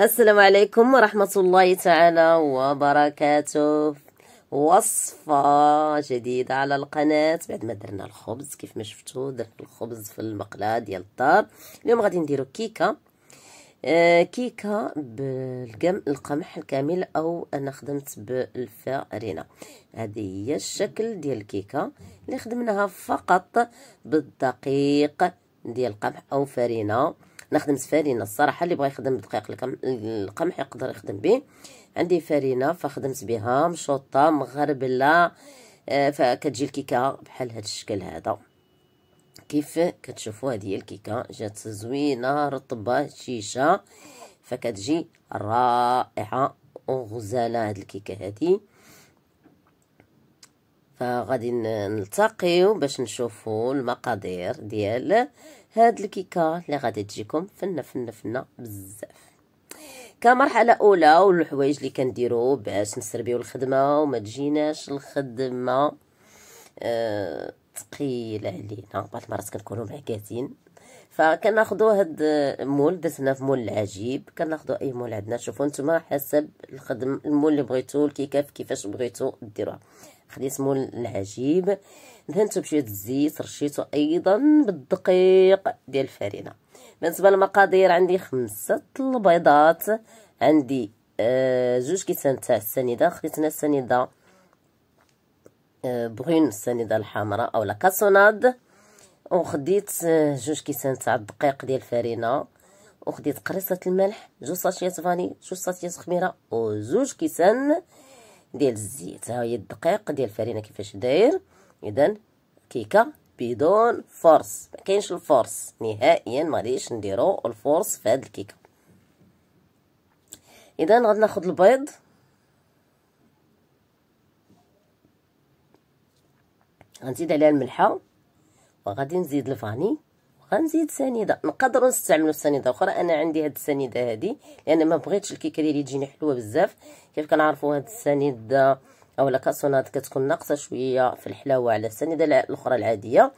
السلام عليكم ورحمة الله تعالى وبركاته. وصفة جديدة على القناة. بعد ما درنا الخبز كيف ما شفتوا درنا الخبز في المقلاة ديال الدار. اليوم غادي نديرو كيكة. آه كيكة بالقمح الكامل أو أنا خدمت بالفارينة. هذه هي الشكل ديال الكيكة اللي خدمناها فقط بالدقيق ديال القمح أو فرينة نخدم فرينه الصراحة اللي بغى يخدم بدقيق القمح يقدر يخدم به. عندي فرينه فخدمت بها مشوطه مغربلة آه، فكتجي الكيكة بحال هذا الشكل هذا. كيف؟ كتشوفوا هذه الكيكة جات زوينة رطبة شيشة. فكتجي رائعة وغزالة هاد الكيكة هذه فغادي نلتقيو باش نشوفوا المقادير ديال هاد الكيكة اللي غادي تجيكم فنه فنه فنه بزاف. كمرحلة أولى والحوايج اللي كنديرو باش نسربيو الخدمة وما تجيناش الخدمة أه ثقيله علينا بعض المرات كنكونوا معكازين فكناخذوا هاد المول درنا في مول العجيب كناخذوا أي مول عندنا. شوفوا نتوما حسب الخدم المول اللي بغيتو الكيكة كيفاش بغيتو ديروها خديت مول العجيب. دهنته بشويه الزيت رشيته أيضا بالدقيق ديال الفرينة. بالنسبة للمقادير عندي خمسة البيضات. عندي آه جوج كيسان تاع السنيدة. خديت أنا السنيدة آه بغين السنيدة الحمراء أو لا كاسوناد. وخديت آه جوج كيسان تاع الدقيق ديال الفرينة. وخديت قريصة الملح جوج ساشيات فاني جوج ساشيات خميرة وزوج كيسان ديال الزيت. ها هي الدقيق ديال الفرينة كيفاش داير؟ اذا كيكة بدون فرص ما كاينش الفرص نهائيا ما غاديش نديرو الفرص في هاد الكيكة. اذا غادي ناخذ البيض. غنزيد عليها الملحة وغادي نزيد الفاني. غنزيد سنيده نقدروا نستعملوا سنيده أخرى أنا عندي هاد السنيدة هادي لأن ما بغيتش الكيكة ديالي تجيني حلوة بزاف. كيف كنعرفوا هاد السنيدة أولا كاسونات كتكون ناقصة شوية في الحلاوة على السنيدة الأخرى العادية.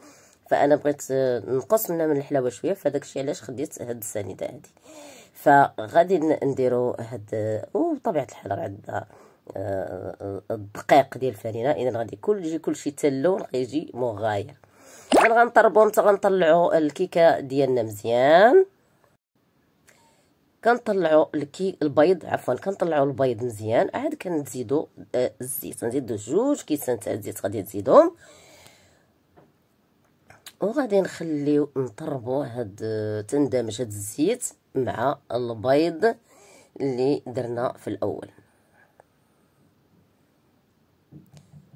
فأنا بغيت نقص منها من الحلاوة شوية. فداك الشيء علاش خديت هاد السنيدة هادي. فغادي نديرو هاد وبطبيعه الحال عندنا آه، الدقيق ديال الفرينة. إذا غادي كل يجي كلشي تلون غيجي مغاير. غنطربو متى غنطلعو الكيكة ديالنا مزيان. كنطلعوا الكي البيض عفوا كنطلعوا البيض مزيان. عاد كنزيدوا آه الزيت. نزيدوا جوج كيسان تاع الزيت غادي تزيدهم. وغادي نخليو نطربوا هاد تندمج هاد الزيت مع البيض اللي درنا في الأول.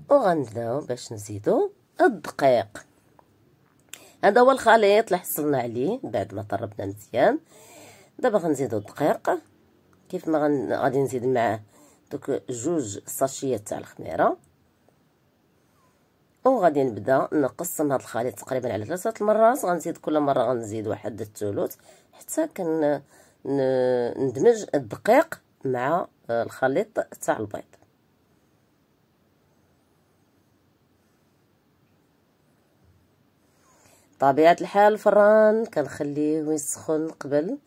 وغنبداو باش نزيدو الدقيق. هذا هو الخليط اللي حصلنا عليه بعد ما طربنا مزيان. دابا غنزيدو الدقيق. كيف ما غادي نزيد معاه دوك جوج ساشيات تاع الخميرة. وغادي نبدا نقسم هذا الخليط تقريبا على ثلاثة المرات. غنزيد كل مرة غنزيد واحد الثلث حتى كن ندمج الدقيق مع الخليط تاع البيض. طبيعة الحال الفران كنخليه يسخن قبل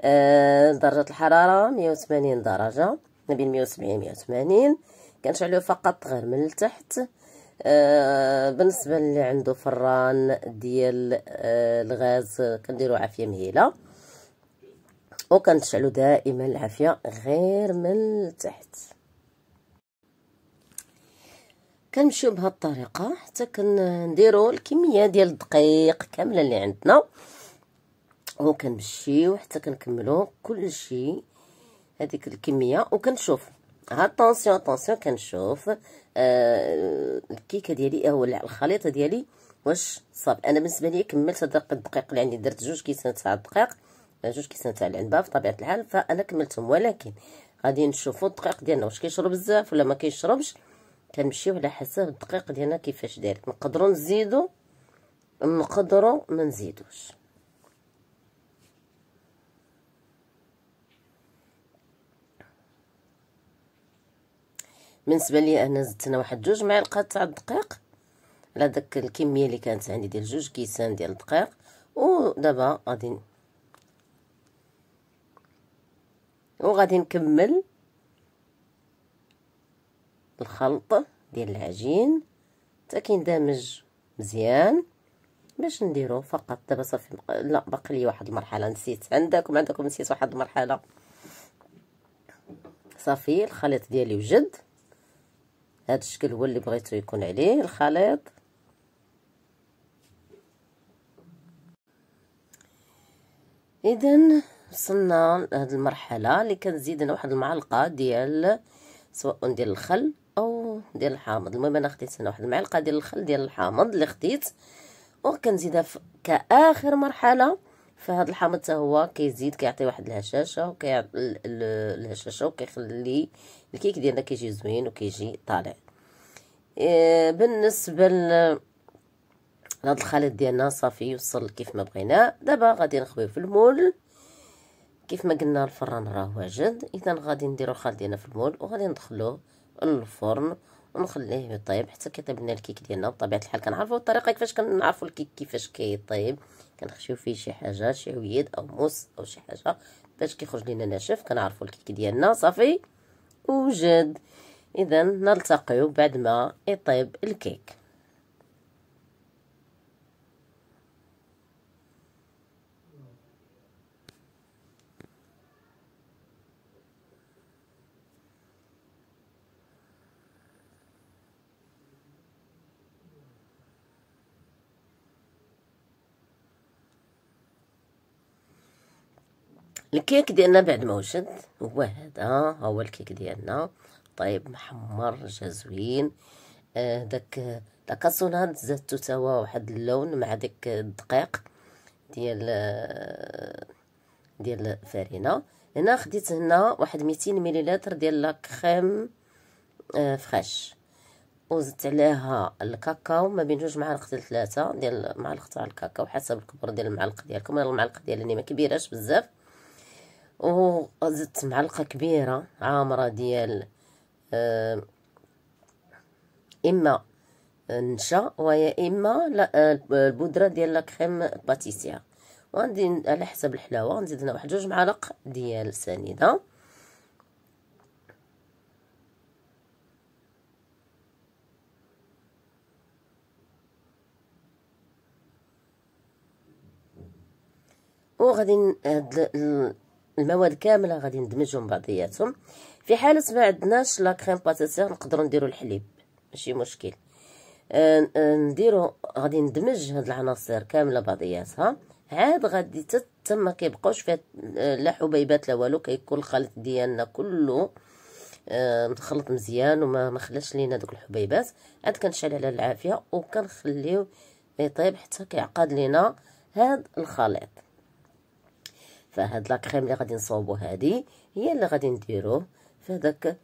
آه درجة الحرارة مية وثمانين درجة ما بين مية وسبعين مية وثمانين. كنشعلوه فقط غير من التحت. آه بالنسبة اللي عنده فران ديال آه الغاز كنديرو عافية مهيلة. وكنشعلو دائما العافية غير من التحت. كنمشيو بهاد الطريقة حتى كنديرو الكمية ديال الدقيق كاملة اللي عندنا. وكنمشيو حتى كنكملو كلشي هذيك الكمية. وكنشوف ها طونسيون طونسيون كنشوف آه الكيكة ديالي أو الخليطة ديالي واش صاب. أنا بالنسبة لي كملت هذاك الدقيق اللي عندي درت جوج كيسان تاع الدقيق جوج كيسان تاع العنبة في طبيعه الحال فأنا كملتهم. ولكن غادي نشوفوا الدقيق ديالنا واش كيشرب بزاف ولا ما كيشربش. كنمشيو على حسب الدقيق ديالنا كيفاش داير. نقدروا نزيدوا نقدروا ما نزيدوش. بالنسبة لي أنا زدت أنا واحد جوج معالق تاع الدقيق. على داك الكمية اللي كانت عندي ديال جوج كيسان ديال الدقيق. ودابا غادي وغادي نكمل. الخلط ديال العجين حتى كيندمج مزيان باش نديرو فقط. دابا صافي لا باقي لي واحد المرحلة نسيت. عندكم عندكم نسيت واحد المرحلة. صافي الخليط ديالي وجد. هذا الشكل هو اللي بغيتو يكون عليه الخليط. اذا وصلنا لهاد المرحلة اللي كنزيد واحد المعلقة ديال سواء ديال الخل أو ديال الحامض. المهم أنا خديت هنا واحد المعلقة ديال الخل ديال الحامض اللي خديت. وكنزيدها كآخر مرحلة. فهاد الحامض حتى هو كيزيد كيعطي واحد الهشاشة وكيعطي الهشاشة وكيخلي الكيك ديالنا كيجي زوين وكيجي طالع. إيه بالنسبة ل هاد الخليط ديالنا صافي وصل كيف ما بغينا. دابا غادي نخويه في ال moule. كيف ما قلنا الفران راه واجد. اذا غادي نديرو الخليط ديالنا في ال moule وغادي ندخلوه للفرن ونخليه يطيب حتى كيطيب لنا الكيك ديالنا بطبيعة الحال. كنعرفوا الطريقة كيفاش كنعرفوا الكيك كيفاش كيطيب. كنخشيو فيه شي حاجة شي عويد أو موس أو شي حاجة باش كيخرج لنا ناشف. كنعرفوا الكيك ديالنا صافي وجد اذا نلتقيو بعد ما يطيب الكيك. الكيك ديالنا بعد ما وجد هو هذا هو الكيك ديالنا. طيب محمر جا زوين. آه داك la cassonade زادتو توا واحد اللون مع داك الدقيق ديال آه ديال الفرينة هنا خديت هنا واحد 200 مليلتر ديال la crème آه fraîche. وزدت عليها الكاكاو ما بين جوج معالق حتى ثلاثة ديال معلقه تاع الكاكاو حسب الكبر ديال المعلقه ديالكم. المعلقة ديالي ما كبيراش بزاف. وزدت معلقة كبيرة عامرة ديال آه إما النشا ويا إما لا البودرة ديال لاكريم باتيسيا. وغندي على حسب الحلاوة نزيد هنا واحد جوج معالق ديال سنيدة. وغادي المواد كاملة غادي ندمجهم بعضياتهم. في حالة ما عندناش لا كريم باتيسير نقدروا نديروا الحليب ماشي مشكل. آه نديرو غادي ندمج هاد العناصر كاملة بعضياتها. عاد غادي ما كيبقاوش فيها لا حبيبات لا والو كيكون الخليط ديالنا كله مخلط مزيان وما ما خلاش لينا دوك الحبيبات. عاد كنشعل على العافية وكنخليوه يطيب حتى كيعقد لينا هاد الخليط. فهاد لاكريم اللي غادي نصوبو هادي هي اللي غادي نديروه في هذاك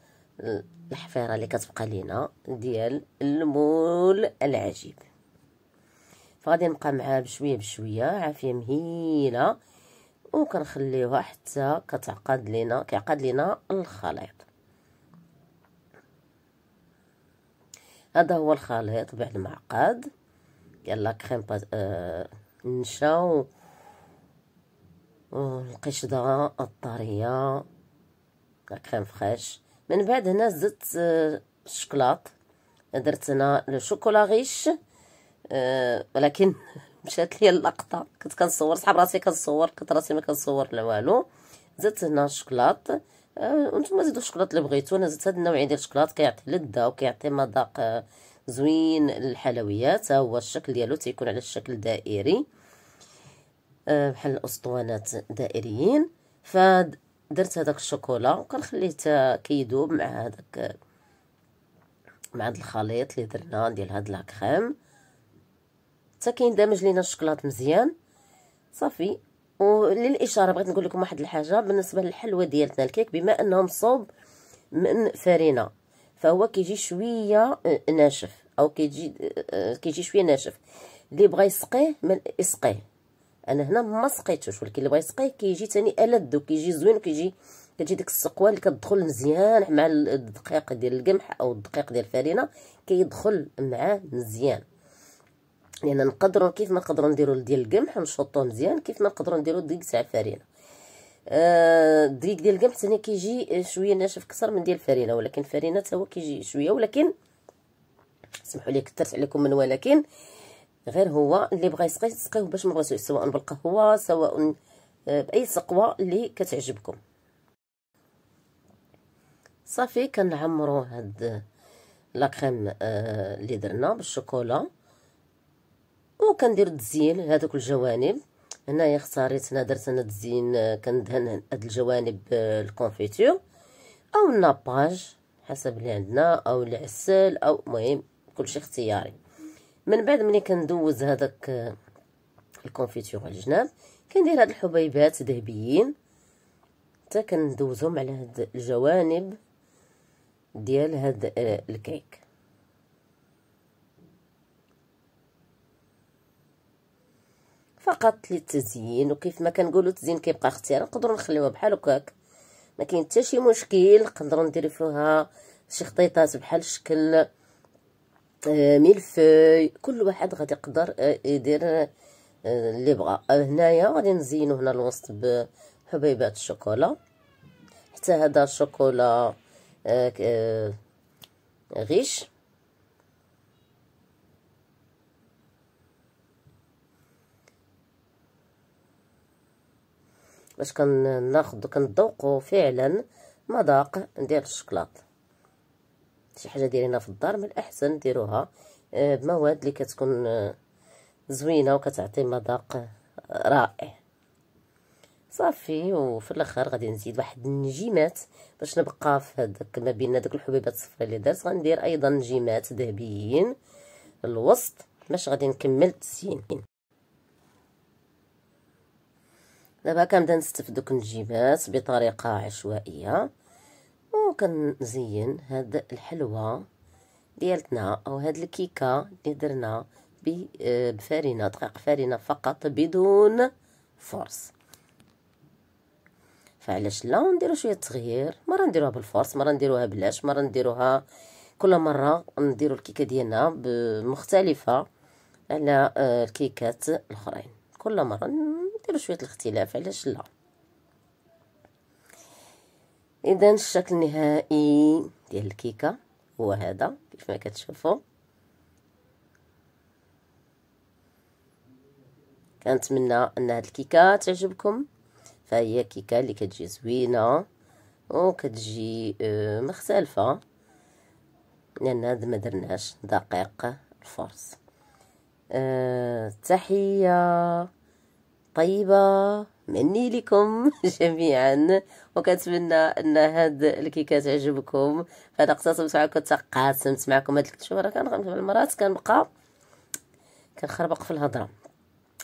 الحفيرة اللي كتبقى لينا ديال المول العجيب. فغادي نبقى معاه بشوية بشوية عافية مهيلة وكنخليوها حتى كتعقد لينا كيعقد لينا الخليط. هذا هو الخليط بعد ما عقد ديال لا كريم آه نشا القشده الطرية. كريم فريش. من بعد هنا زدت الشكلاط درت هنا الشوكولا غيش أه ولكن مشات ليا اللقطة. كنت كنصور صحاب راسي كنصور كنت راسي ما كنصور لا والو. زدت هنا الشكلاط أه وأنتم زيدوا الشكلاط اللي بغيتو. أنا زدت هاد النوعيه ديال الشكلاط كيعطي لذة وكيعطي مذاق زوين للحلويات. ها هو الشكل ديالو تيكون على الشكل دائري. بحال الأسطوانات دائريين. فدرت هذاك الشوكولا وكنخليه كيذوب مع هذاك مع هذا الخليط اللي درنا ديال هاد لاكريم حتى كيندمج لينا الشوكولاط مزيان. صافي. وللإشارة بغيت نقول لكم واحد الحاجة بالنسبة للحلوى ديالتنا الكيك بما انه مصوب من فرينه فهو كيجي شوية ناشف أو كيجي كيجي شوية ناشف. اللي بغى يسقيه يسقيه. أنا هنا ما سقيتوش ولكن اللي بغى يسقيه كيجي ثاني الذ وكيجي زوين وكيجي كتجي ديك السقوه اللي كتدخل مزيان مع الدقيق ديال القمح أو الدقيق ديال الفرينة كيدخل معاه مزيان. لأن نقدروا كيف ما نقدروا نديروا ديال القمح نشطوه مزيان كيف ما نقدروا نديروا ديك تاع الفرينة. آه الدريك ديال القمح ثاني كيجي شوية ناشف أكثر من ديال الفرينة ولكن الفرينة حتى هو كيجي شوية ولكن سمحوا لي كثرت عليكم من ولكن غير هو اللي بغى يسقي يسقيه باش بغاش سواء بالقهوه سواء آه، بأي سقوة اللي كتعجبكم. صافي كنعمرو هاد la crème آه اللي درنا بالشوكولا. وكندير التزيين لهذوك الجوانب. هنايا اختاريت أنا درت أنا تزيين آه، كندهن هاد الجوانب بال confiture أو ال nappage حسب اللي عندنا أو العسل أو المهم كلشي اختياري. من بعد ملي كندوز هذاك آه، ال confiture على الجناب كندير هاد الحبيبات ذهبيين حتى كندوزهم على هاد الجوانب ديال هاد آه، الكيك. فقط للتزيين وكيف ما كنقولوا التزيين كيبقى اختيار نقدروا نخليوها بحال هكاك. ما كاين حتى شي مشكل نقدروا نديروا فيها شي خطيطات بحال شكل آه، ميلفوي كل واحد غادي يقدر آه، يدير اللي بغا. هنايا غادي نزينو هنا الوسط بحبيبات الشوكولا. حتى هذا الشوكولا آه، آه، غيش. باش كناخذ كنذوقوا فعلا مذاق ديال الشكلاط شي حاجة دايرينها في الدار من الأحسن ديروها آه، بمواد اللي كتكون زوينة وكتعطي مذاق رائع. صافي وفي الأخر غادي نزيد واحد النجيمات باش نبقى في هذاك ما بين هذوك الحبيبات الصفراء اللي درت. غندير أيضا نجيمات ذهبيين الوسط باش غادي نكمل التزيين دابا كنبدا نستف دوك النجيمات بطريقة عشوائية. وكنزين هاد الحلوة ديالتنا أو هاد الكيكة اللي درنا بفارينه دقيق فارينه فقط بدون فرص فعلاش لا؟ نديرو شوية تغيير. مرة نديروها بالفرص مرة نديروها بلاش مرة نديروها كل مرة نديرو الكيكة ديالنا مختلفه على آه، الكيكات الأخرين. كل مرة نديرو شوية الاختلاف علاش لا؟ اذا الشكل النهائي ديال الكيكة هو هذا كيف ما كتشوفوا. كنتمنى أن هاد الكيكة تعجبكم. فهي كيكة اللي كتجي زوينة وكتجي آه، مختلفة لأن هذا ما درناش دقيق الفرص. أه تحية طيبة. مني لكم جميعا وكنتمنى أن هاد الكيكه تعجبكم فانا اقتسمت معكم تقاسمت معكم هاد الشهور كنغمس المرات كنبقى كنخربق في الهضرة.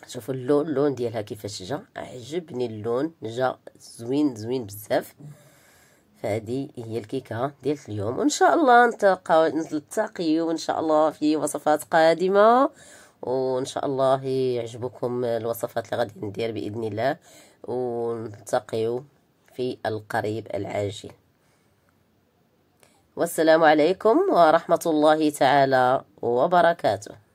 شوفوا اللون اللون ديالها كيفاش جا. عجبني اللون جا زوين زوين بزاف. فهذه هي الكيكة ديال اليوم. وإن شاء الله نلتقيو إن شاء الله في وصفات قادمة. وإن شاء الله يعجبكم الوصفات اللي غادي ندير بإذن الله ونلتقيو في القريب العاجل. والسلام عليكم ورحمة الله تعالى وبركاته.